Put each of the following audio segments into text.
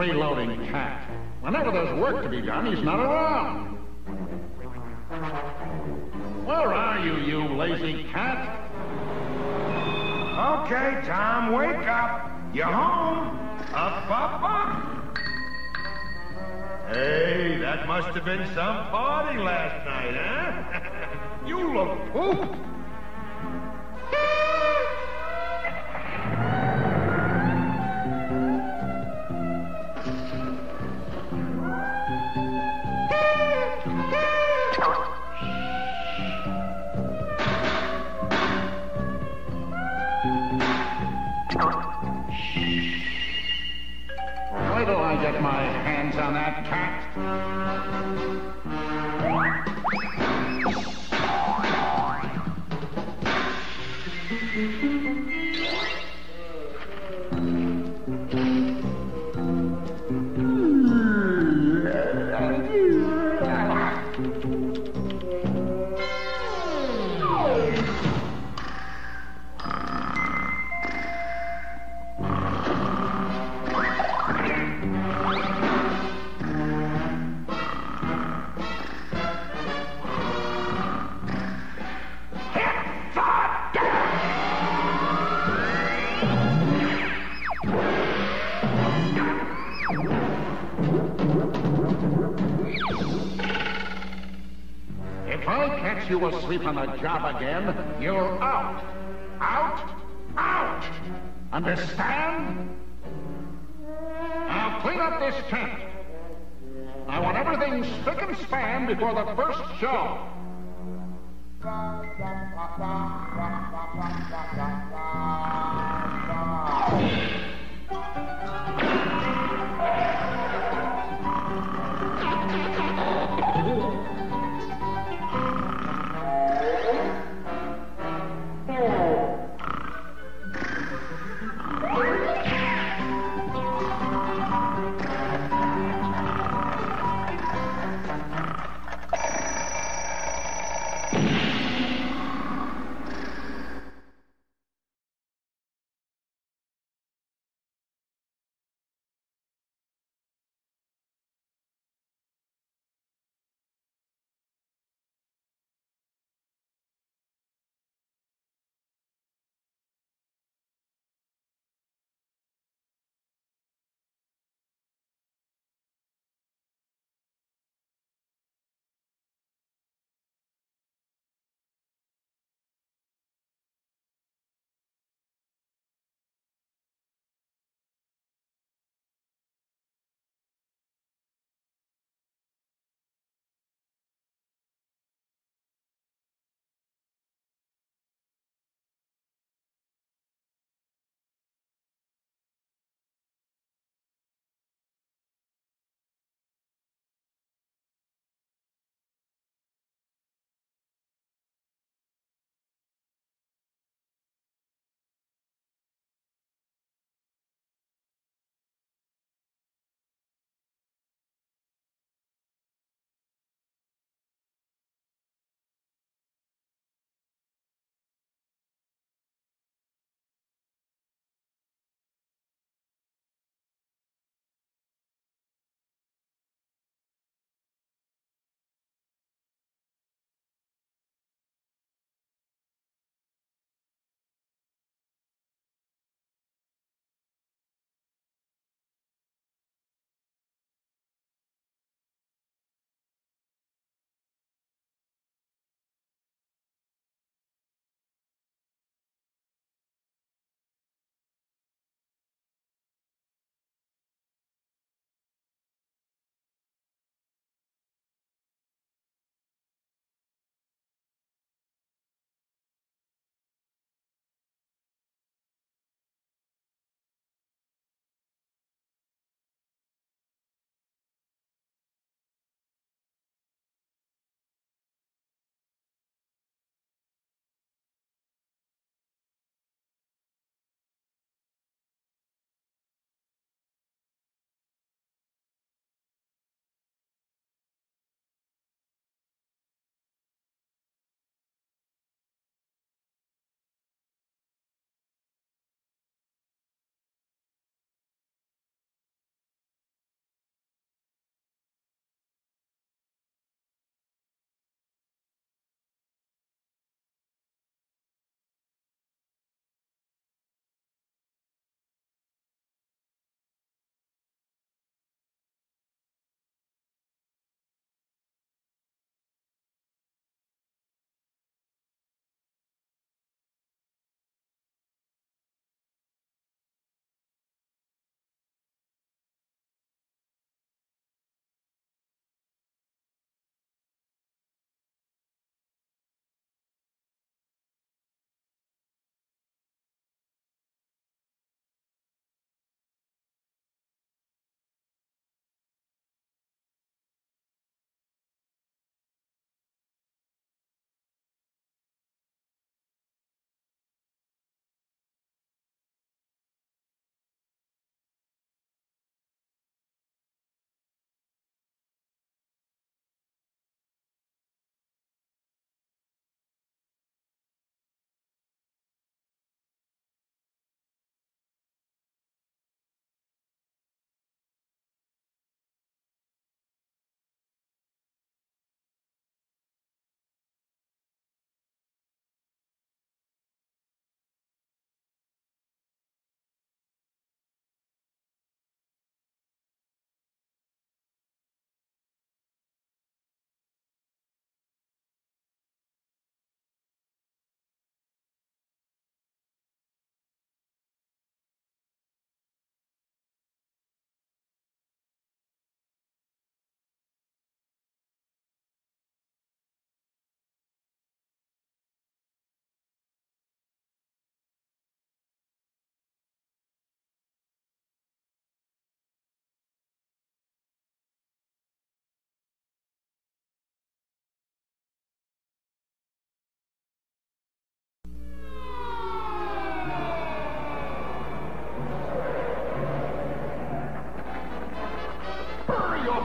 freeloading cat. Whenever there's work to be done, he's not around. Where are you, you lazy cat? Okay, Tom, wake up. You're home. Up, up, up. Hey, that must have been some party last night, huh? you look pooped. Hurry,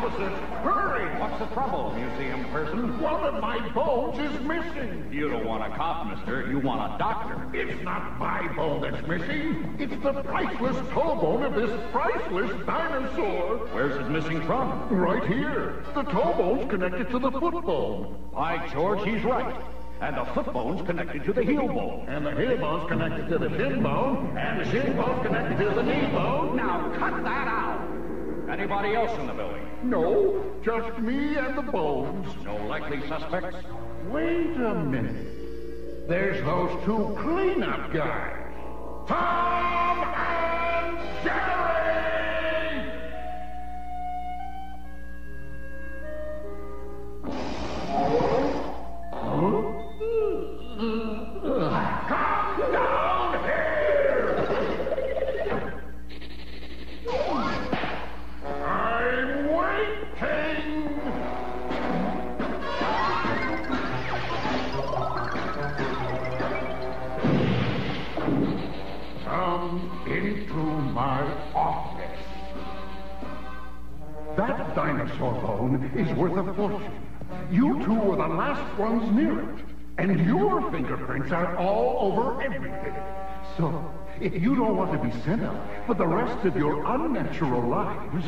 Hurry! What's the trouble, museum person? One of my bones is missing. You don't want a cop, mister. You want a doctor. It's not my bone that's missing. It's the priceless toe bone of this priceless dinosaur. Where's it missing from? Right here. The toe bone's connected to the foot bone. By George, he's right. And the foot bone's connected to the heel bone. And the heel bone's connected to the shin bone. And the shin bone's connected to the knee bone. Now cut that out! Anybody else in the building? No, just me and the bones. No likely suspects? Wait a minute. There's those two cleanup guys. Tom and Jerry! Fingerprints are all over everything. So, if you don't want to be sent up for the rest of your unnatural lives,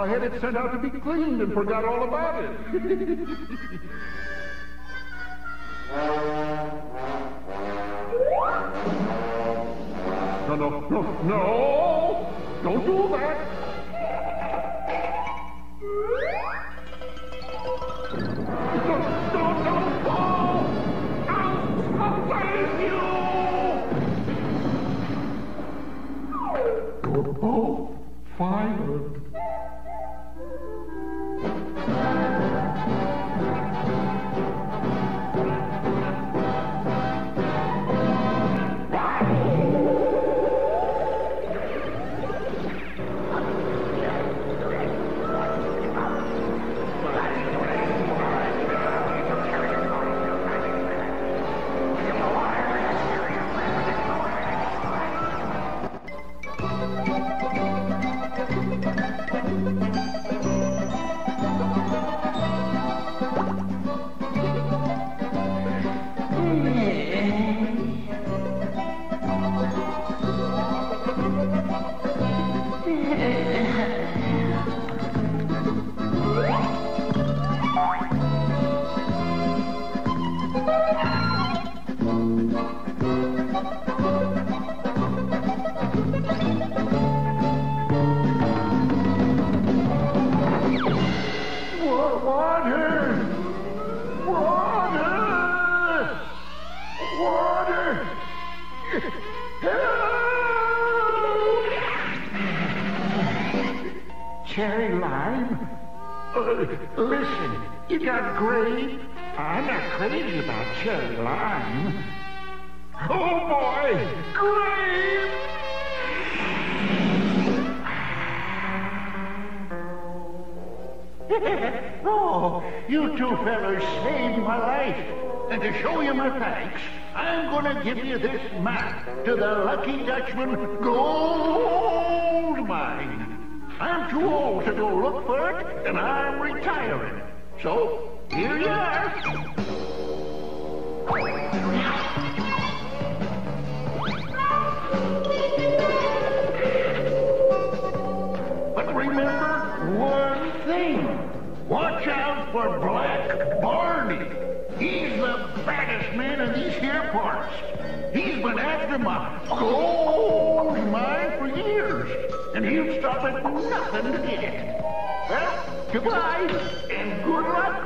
I had it sent out to be cleaned and forgot all about it.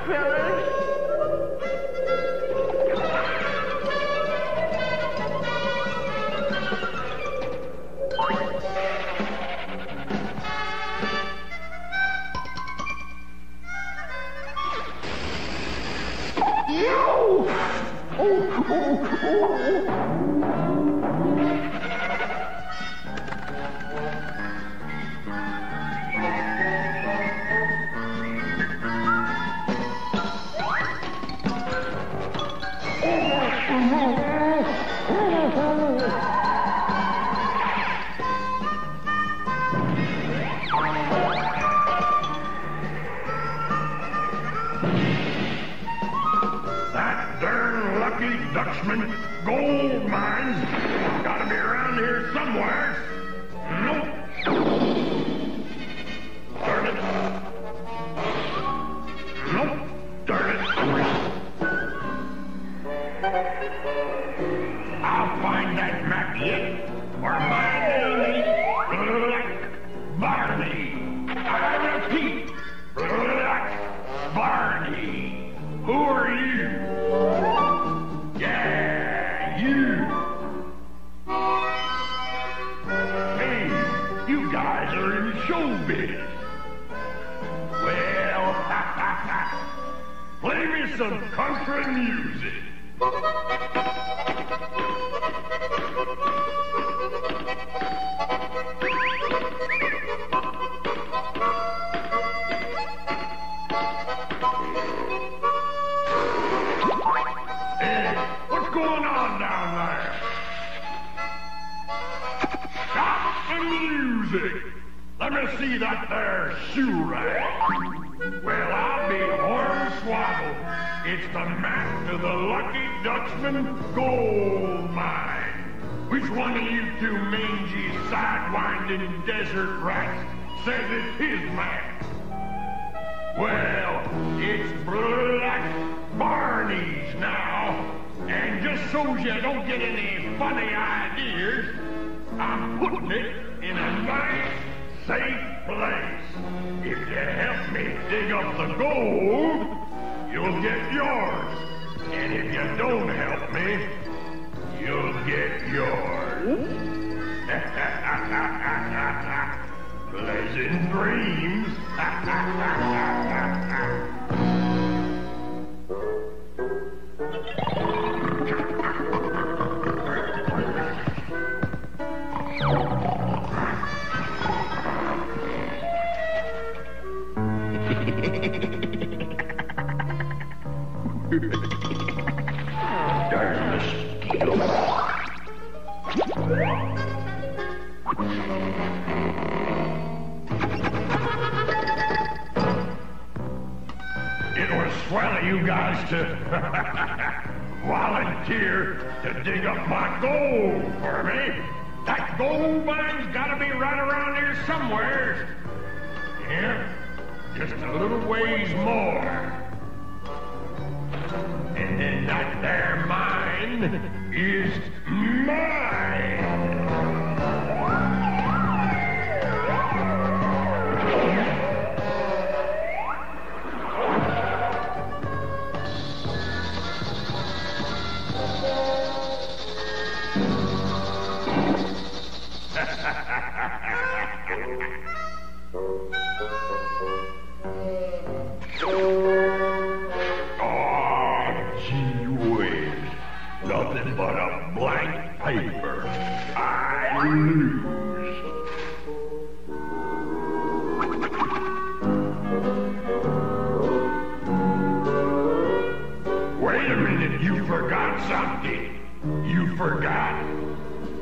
Philip. Oh, gold mine. Which one of you two mangy, sidewinding desert rats says it's his map? Well, it's Black Barney's now. And just so you don't get any funny ideas, I'm putting it in a nice, safe place. If you help me dig up the gold, you'll get yours. And if you don't help me, you'll get yours. Pleasant dreams. volunteer to dig up my gold for me. That gold mine's gotta be right around here somewhere. Yeah, just a little ways more. And then that there mine is mine. Forgot.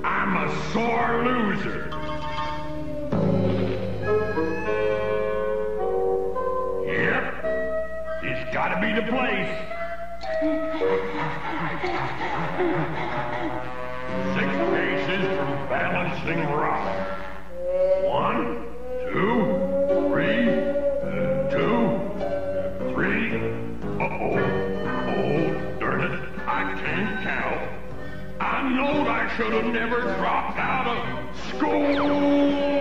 I'm a sore loser. Yep. It's gotta be the place. Six paces from balancing rock. One, two, should have never dropped out of school.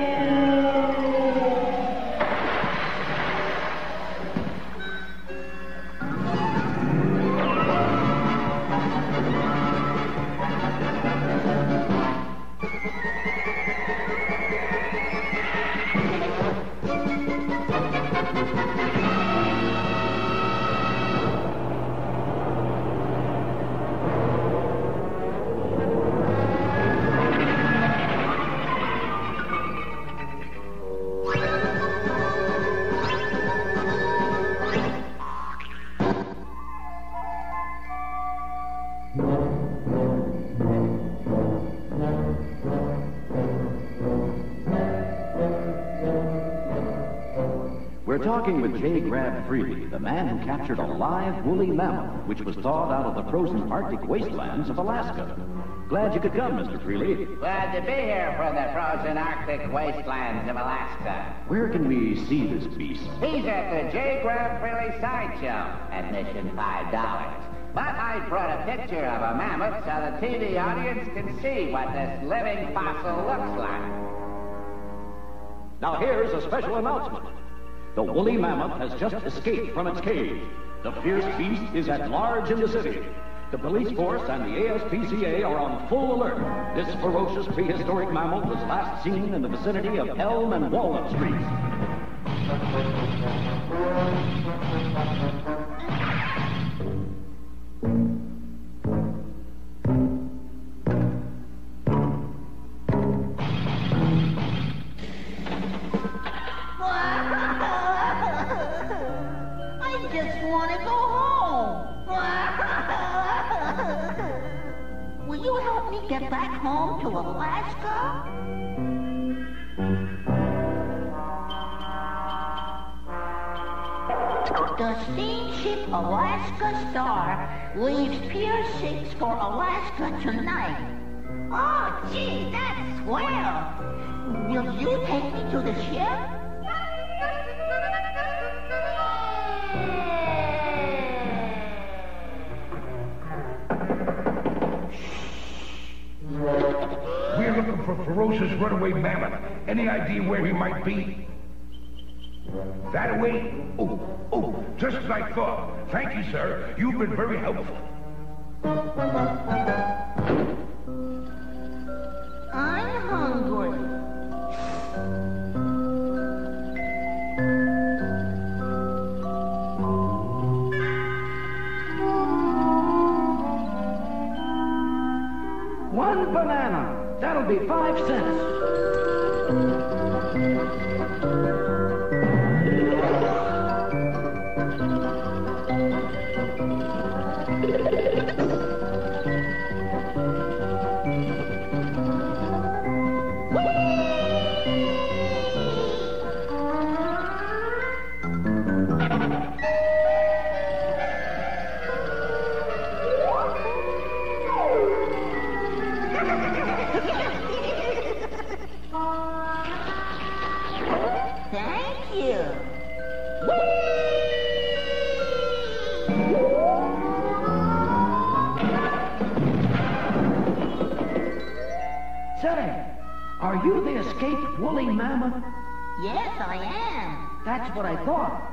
Captured a live woolly mammoth, which was thawed out of the frozen Arctic wastelands of Alaska. Glad you could come, Mr. Freely. Glad to be here from the frozen Arctic wastelands of Alaska. Where can we see this beast? He's at the J. Grab Freely Sideshow. Admission $5. But I brought a picture of a mammoth so the TV audience can see what this living fossil looks like. Now here's a special announcement. The woolly mammoth has just escaped from its cage. The fierce beast is at large in the city. The police force and the ASPCA are on full alert. This ferocious prehistoric mammal was last seen in the vicinity of Elm and Walnut Streets. Star leaves Pier 6 for Alaska tonight. Oh, gee, that's swell. Will you take me to the ship? We're looking for ferocious runaway mammoth. Any idea where he might be? That way? Oh, oh, just I thought. Thank you, sir. You've been very helpful. I'm hungry. One banana. That'll be five cents. Escaped woolly mammoth? Yes, I am. That's what I thought.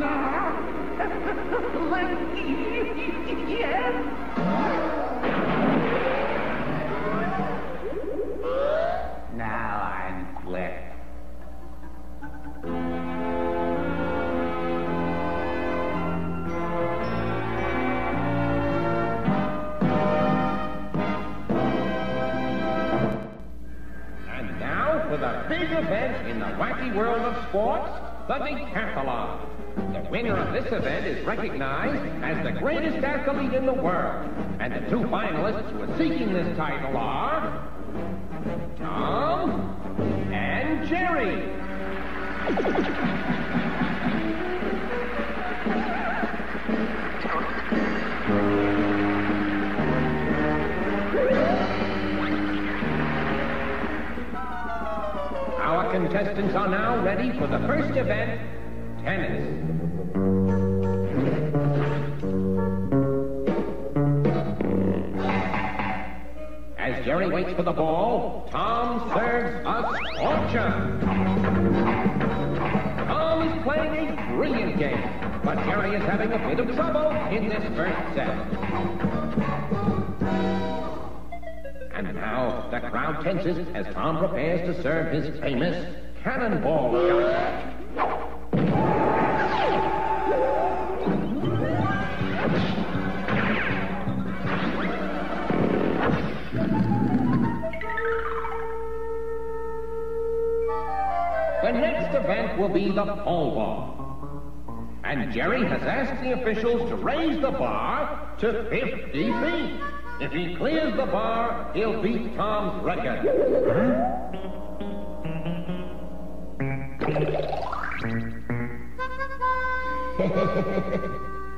I'm not recognized as the greatest athlete in the world. And the two finalists who are seeking this title are Tom and Jerry. Our contestants are now ready for the first event, for the ball, Tom serves a scorcher. Tom is playing a brilliant game, but Jerry is having a bit of trouble in this first set. And now the crowd tenses as Tom prepares to serve his famous cannonball shot. Will be the pole vault. And Jerry has asked the officials to raise the bar to 50 feet. If he clears the bar, he'll beat Tom's record.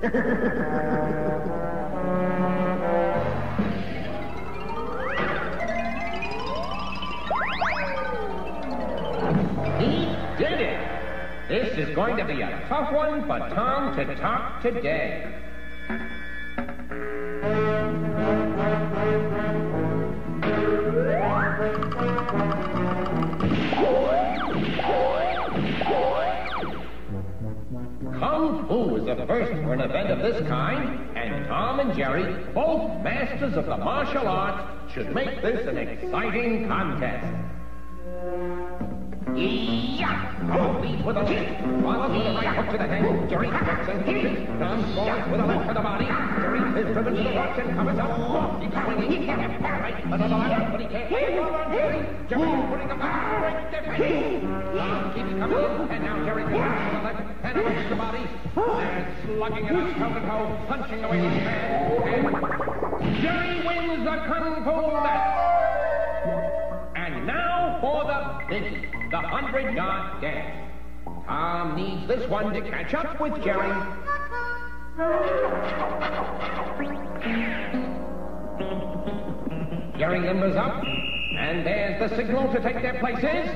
He is going to be a tough one for Tom to top today. Kung Fu is the first for an event of this kind, and Tom and Jerry, both masters of the martial arts, should make this an exciting contest. Yeah! Lead with a left. Follows with a right hook to the head. Jerry cuts and hits. Tom scores with a left to the body. Jerry is driven to the ropes and covers up. He's swinging. He can't get right. Another left, but he can't. Jerry. Jerry putting up a great defense. Tom keeps coming in, and now Jerry cuts to the left and hits the body. They're slugging it out toe to toe, punching away his man. And Jerry wins the Kung Fu match. And now for the biggie, the hundred yard dash. Tom needs this one to catch up with Jerry. Jerry limbers up, and there's the signal to take their places.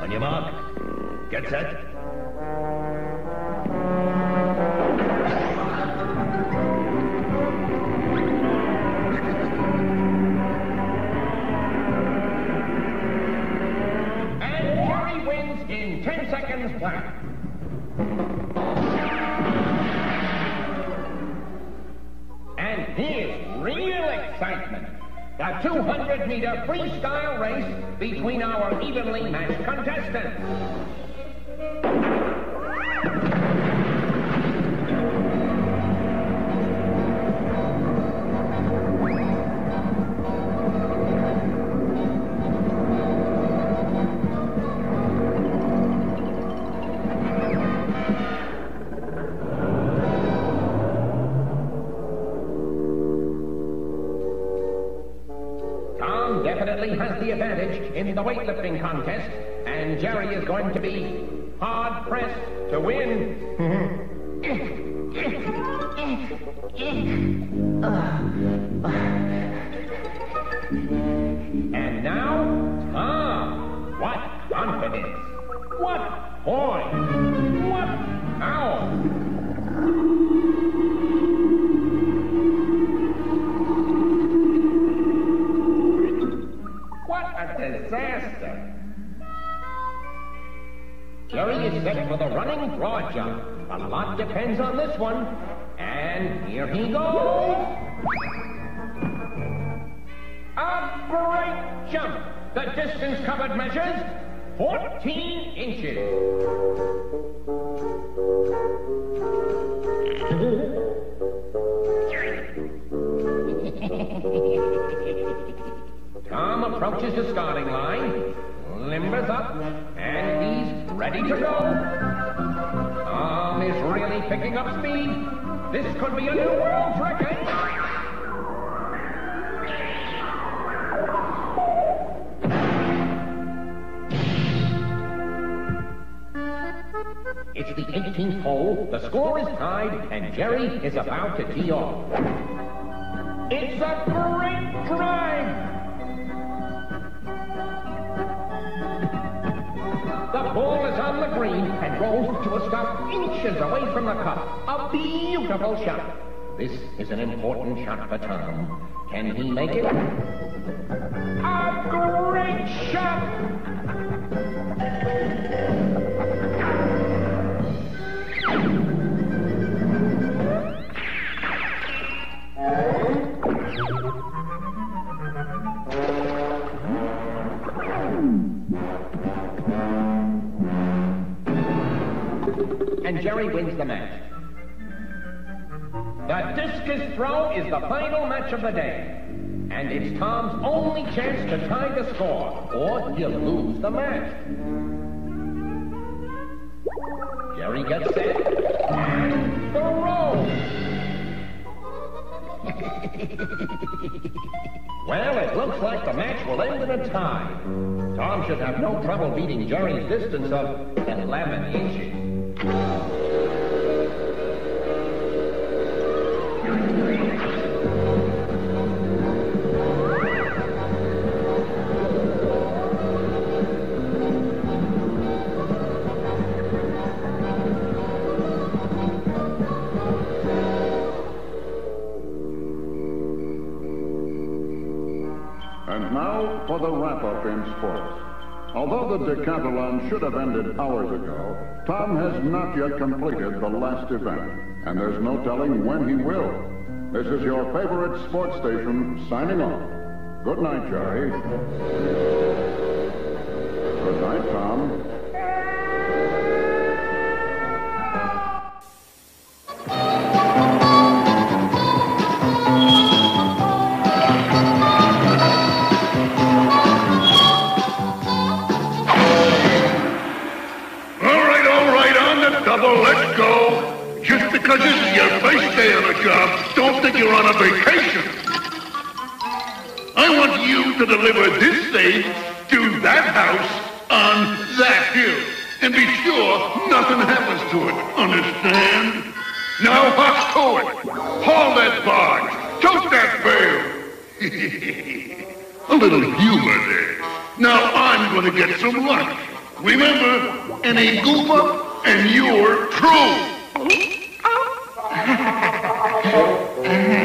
On your mark. Get set. The 200 meter freestyle race between our evenly matched contestants. The advantage in the weightlifting contest, and Jerry is going to be hard pressed to win. And uh, uh, to tee off. It's a great drive. The ball is on the green and rolls to a stop inches away from the cup. A beautiful shot. This is an important shot for Tom. Can he make it? Jerry wins the match. The discus throw is the final match of the day. And it's Tom's only chance to tie the score, or he'll lose the match. Jerry gets set. And throw! well, it looks like the match will end in a tie. Tom should have no trouble beating Jerry's distance of 11 inches. Although the decathlon should have ended hours ago, Tom has not yet completed the last event, and there's no telling when he will. This is your favorite sports station signing off. Good night, Jerry. Good night, Tom. To it. Haul that barge. Tote that bale. a little humor there. Now I'm gonna get some lunch. Remember, any goof up and you're through.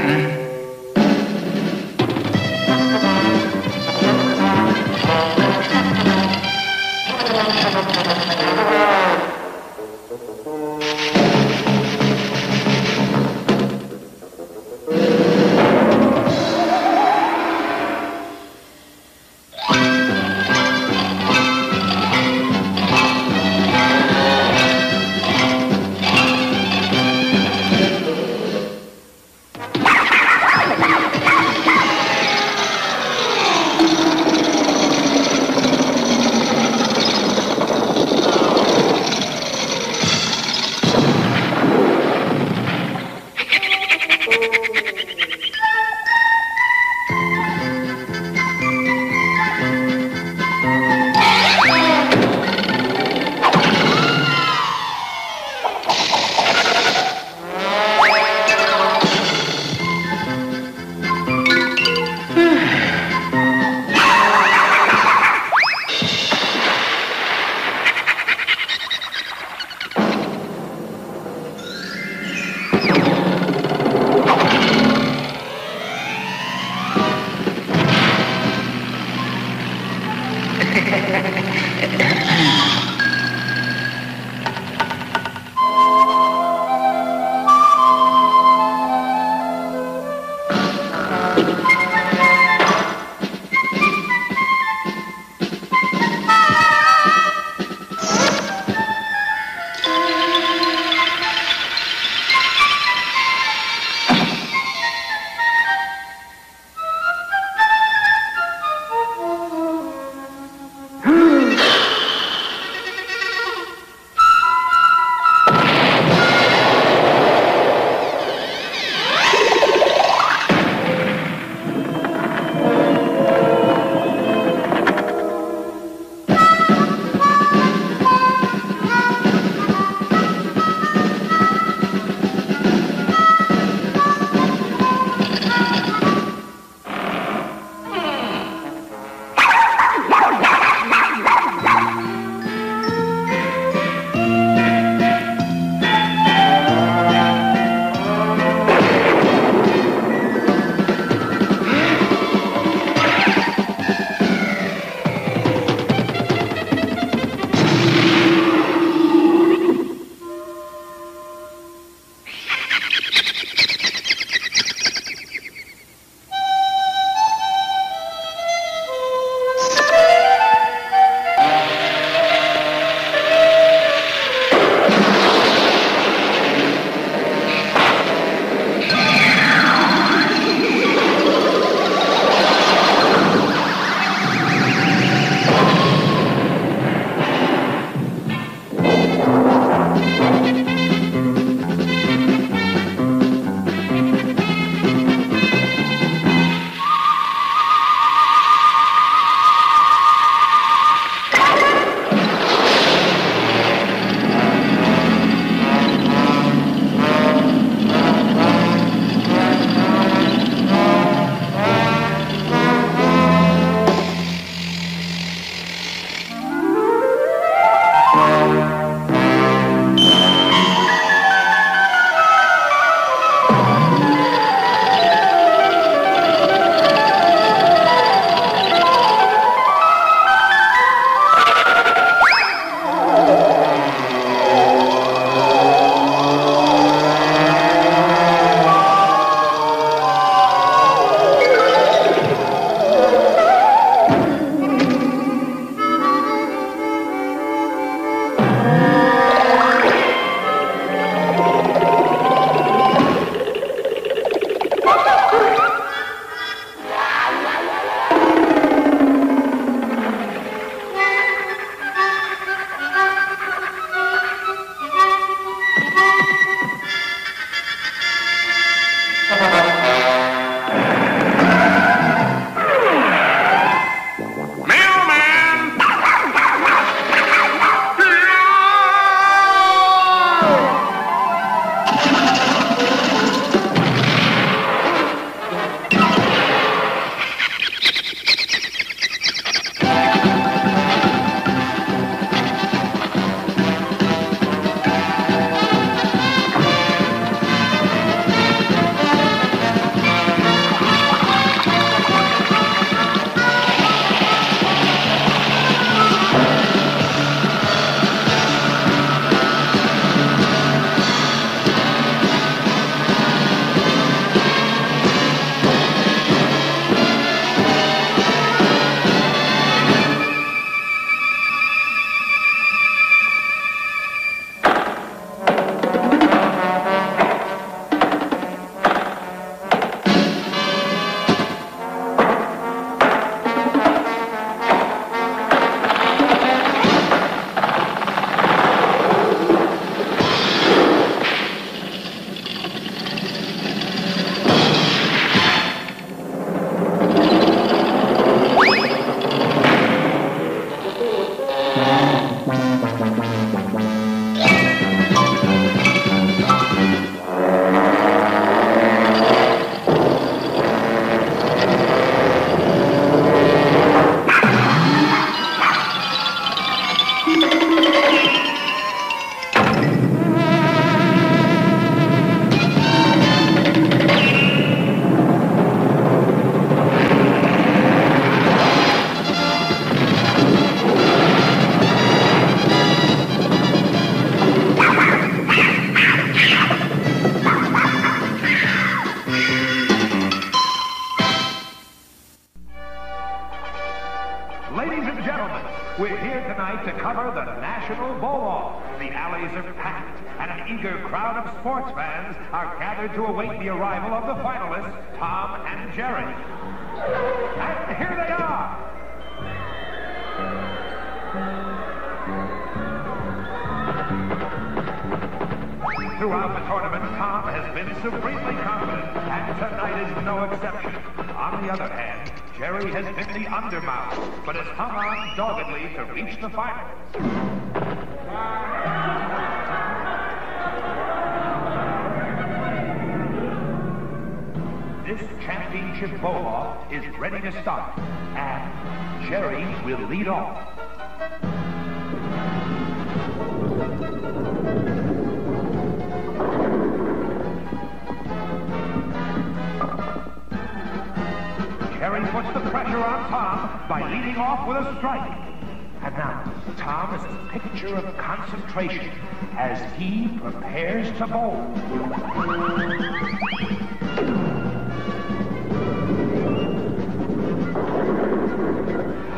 to bowl.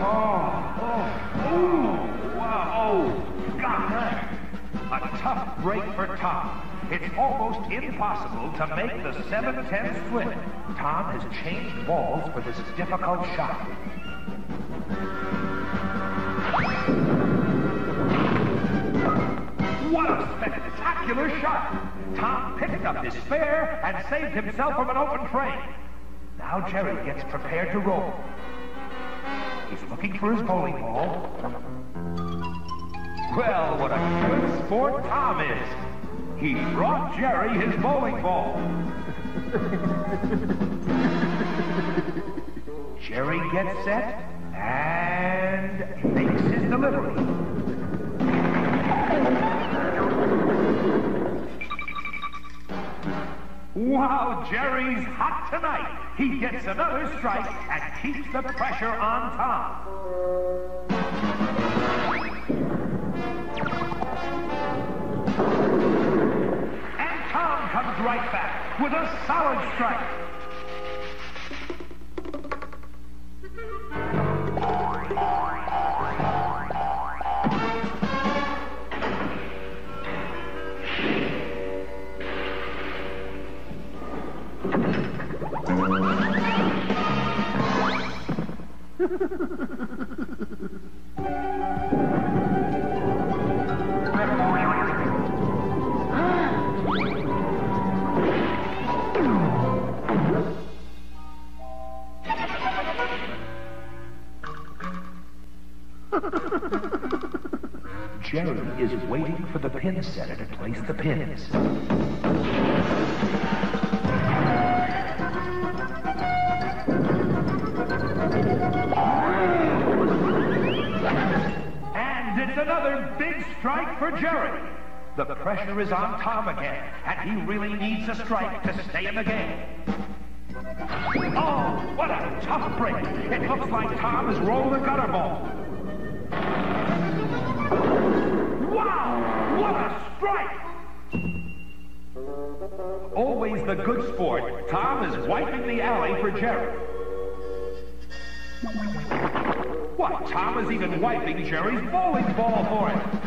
Oh, oh, oh, oh. A tough break for Tom. It's almost impossible to make the 7-10 split. Tom has changed balls for this difficult shot. What a spectacular shot! Tom picked up his spare and saved himself from an open frame. Now Jerry gets prepared to roll. He's looking for his bowling ball. Well, what a good sport Tom is. He brought Jerry his bowling ball. Jerry gets set and makes his delivery. Wow, Jerry's hot tonight. He gets another strike and keeps the pressure on Tom. And Tom comes right back with a solid strike. Jerry is waiting for the pin setter to place the pins. Strike for Jerry. The pressure is on Tom again, and he really needs a strike to stay in the game. Oh, what a tough break. It looks like Tom has rolled a gutter ball. Wow! What a strike! Always the good sport, Tom is wiping the alley for Jerry. What? Tom is even wiping Jerry's bowling ball for him.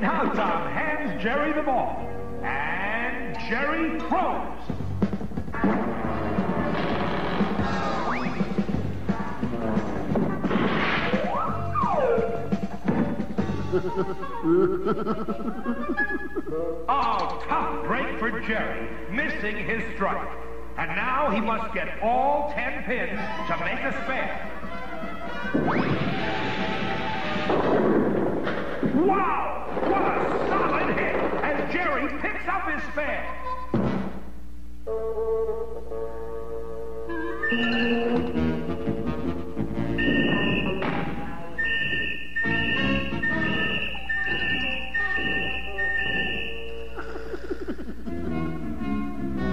Now Tom hands Jerry the ball. And Jerry throws. Oh, tough break for Jerry, missing his strike. And now he must get all ten pins to make a spare. Wow! What a solid hit Jerry picks up his spare.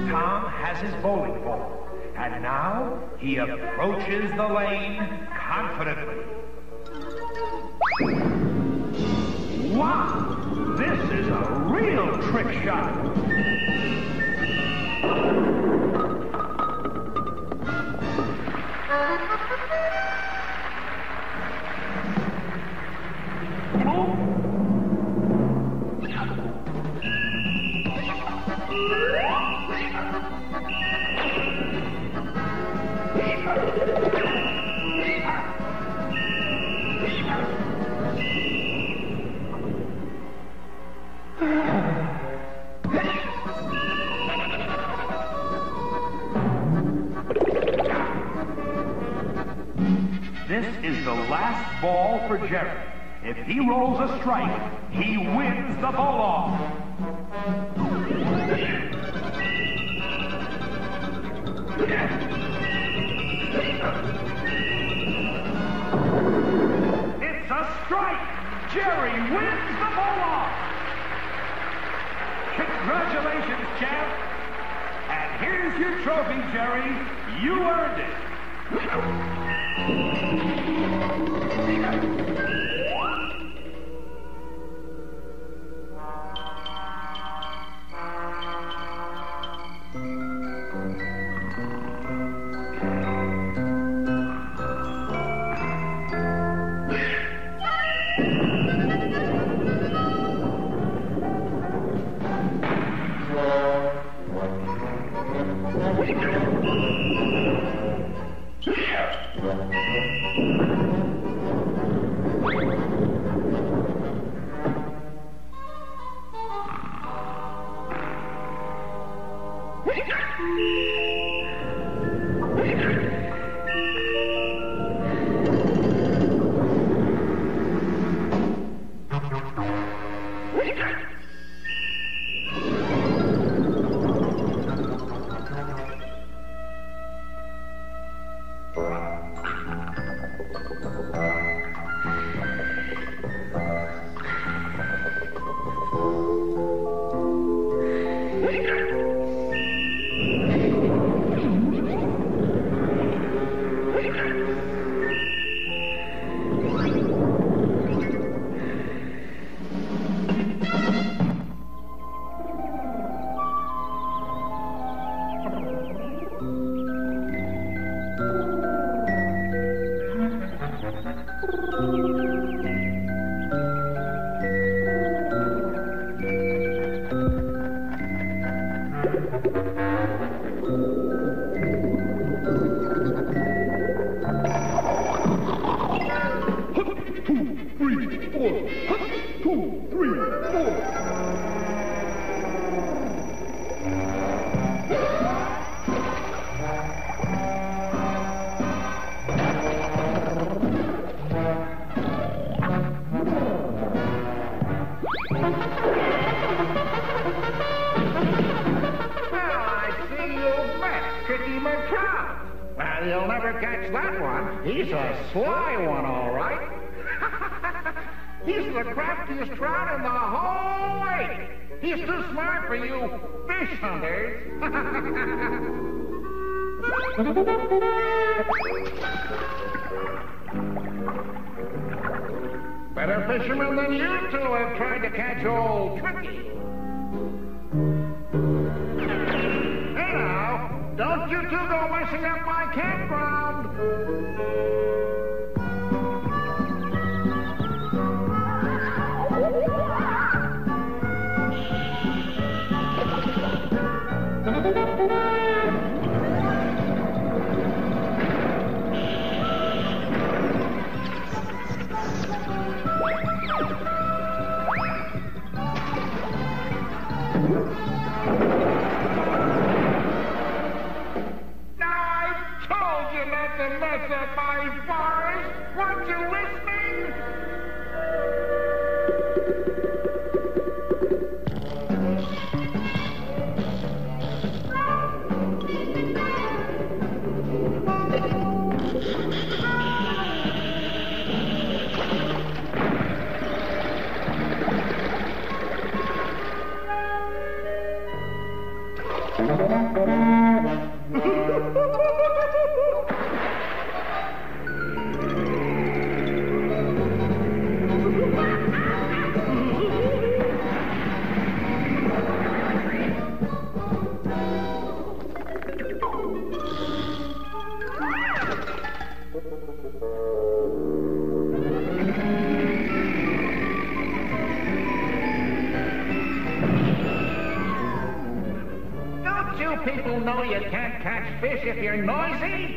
Tom has his bowling ball, and now he approaches the lane confidently. Wow! Real trick shot. Ball for Jerry. If he rolls a strike, he wins the ball off. It's a strike! Jerry wins the ball off! Congratulations, champ! And here's your trophy, Jerry. You earned it. Three, Better fishermen than you two have tried to catch old Tricky. Hey now, don't you two go messing up my campground. My fish if you're noisy?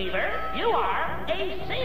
You are a seal.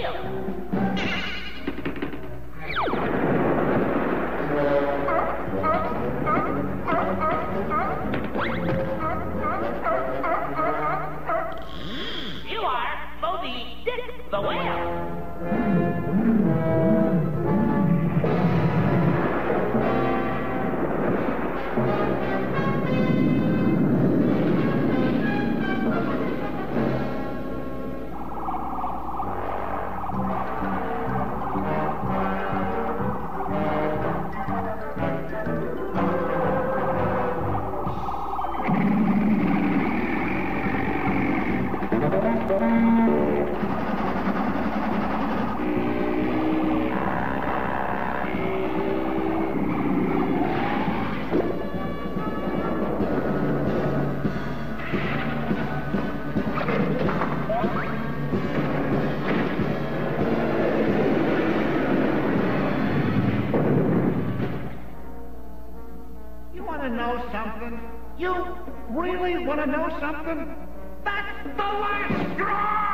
That's the last straw!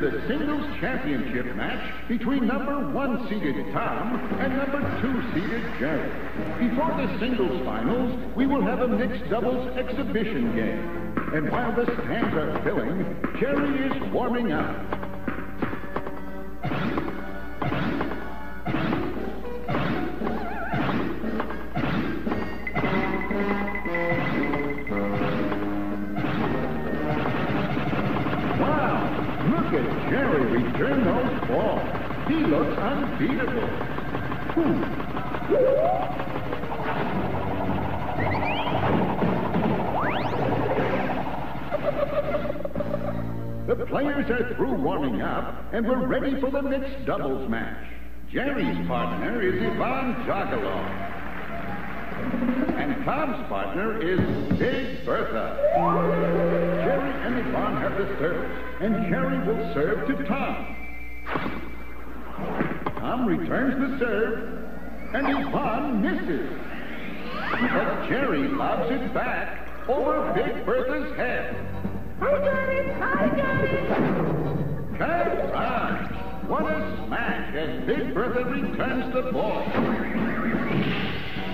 The singles championship match between number one seeded Tom and number two seeded Jerry. Before the singles finals, we will have a mixed doubles exhibition game. And while the stands are filling, Jerry is warming up. And we're ready for the mixed doubles match. Jerry's partner is Ivan Jagalo. And Tom's partner is Big Bertha. Jerry and Ivan have the serve, and Jerry will serve to Tom. Tom returns the serve, and Ivan misses. But Jerry lobs it back over Big Bertha's head. I got it! I got it! What a smash as Big Bertha returns the ball.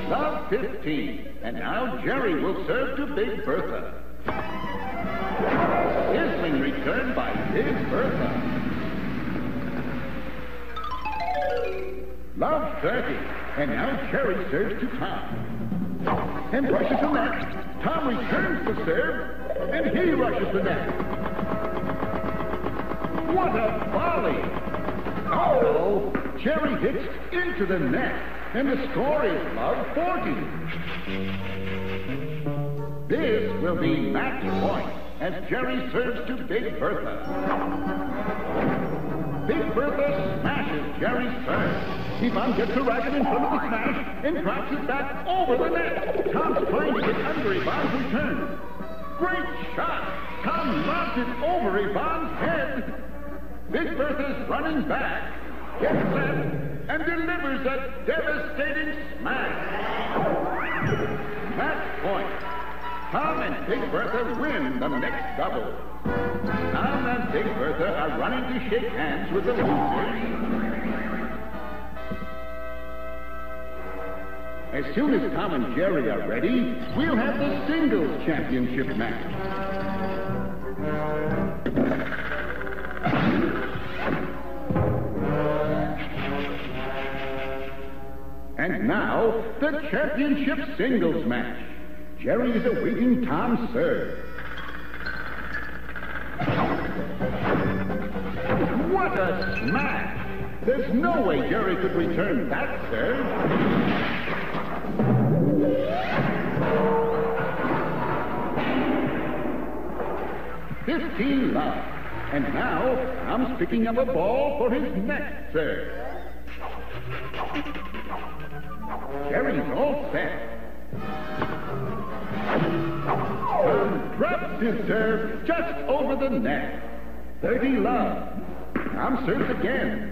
Love 15. And now Jerry will serve to Big Bertha. Sizzling return by Big Bertha. Love 30. And now Jerry serves to Tom. And rushes the net. Tom returns the serve. And he rushes the net. What a volley! Oh, Jerry hits into the net. And the score is Love 40. This will be match point as Jerry serves to Big Bertha. Big Bertha smashes Jerry's serve. Ivan gets a racket in front of the smash and drops it back over the net. Tom's trying to get under Ivan's return. Great shot! Tom lobs it over Ivan's head. Big Bertha's running back, gets set, and delivers a devastating smash. Match point. Tom and Big Bertha win the next double. Tom and Big Bertha are running to shake hands with the losers. As soon as Tom and Jerry are ready, we'll have the singles championship match. And now, the championship singles match. Jerry is awaiting Tom's serve. What a smash! There's no way Jerry could return that serve. Fifteen love. And now, Tom's picking up a ball for his next serve. Jerry's all set. Tom drops his serve just over the net. 30 love. Tom serves again.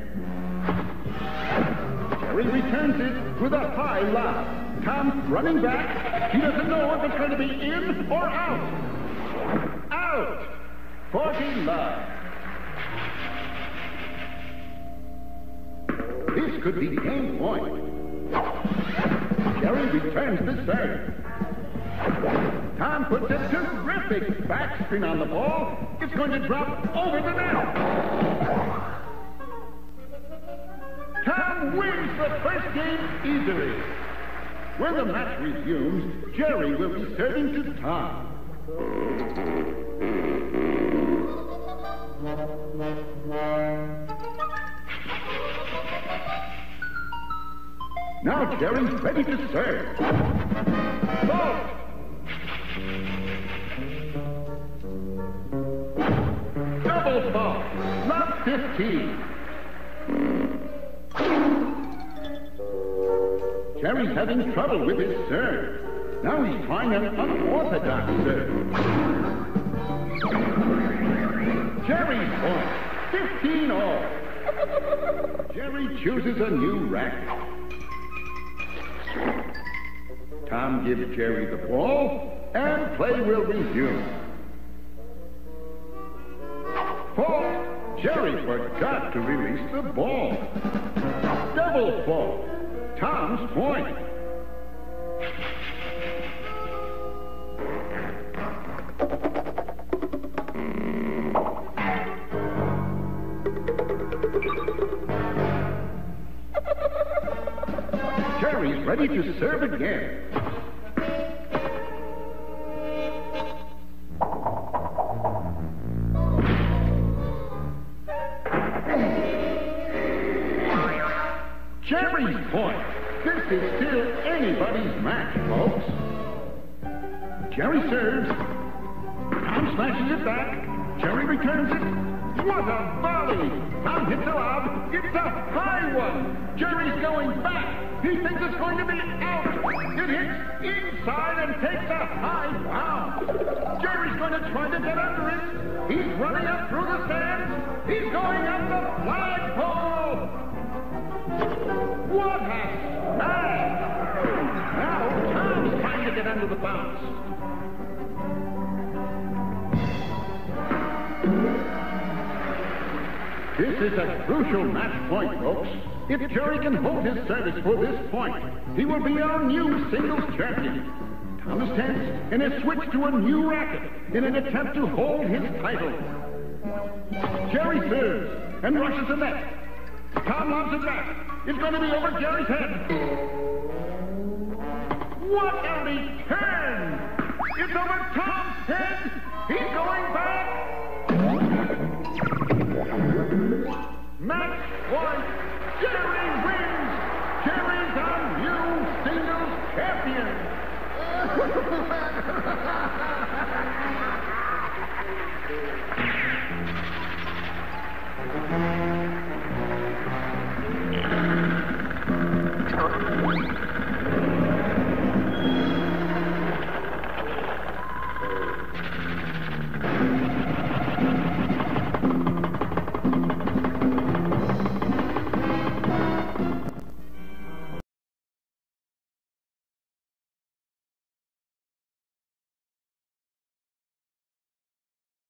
Jerry returns it with a high lob. Tom's running back. He doesn't know if it's going to be in or out. Out! 40 love. This could be the game point. Jerry returns the serve. Tom puts a terrific backspin on the ball. It's going to drop over the net. Tom wins the first game easily. When the match resumes, Jerry will be serving to Tom. Now Jerry's ready to serve. Fault! Double fault. Not 15. Jerry's having trouble with his serve. Now he's trying an unorthodox serve. Point. 15 all. Jerry chooses a new racket. Tom gives Jerry the ball, and play will resume. Fault. Jerry forgot to release the ball. Double fault. Tom's point. Jerry's ready to serve again. Jerry's point. This is still anybody's match, folks. Jerry serves. Tom smashes it back. Jerry returns it. What a volley! Tom hits a lob. It's a high one. Jerry's going back. He thinks it's going to be out. It hits inside and takes a high bounce. Jerry's going to try to get under it. He's running up through the stands. He's going up the flagpole. What a smash! Now Tom's trying to get under the bounce. This is a crucial match point, folks. If Jerry can hold his service for this point, he will be our new singles champion. Thomas tense and has switched to a new racket in an attempt to hold his title. Jerry serves and rushes the net. Tom lobs it back. It's going to be over Jerry's head. What a return! It's over Tom's head. He's going back. Match point.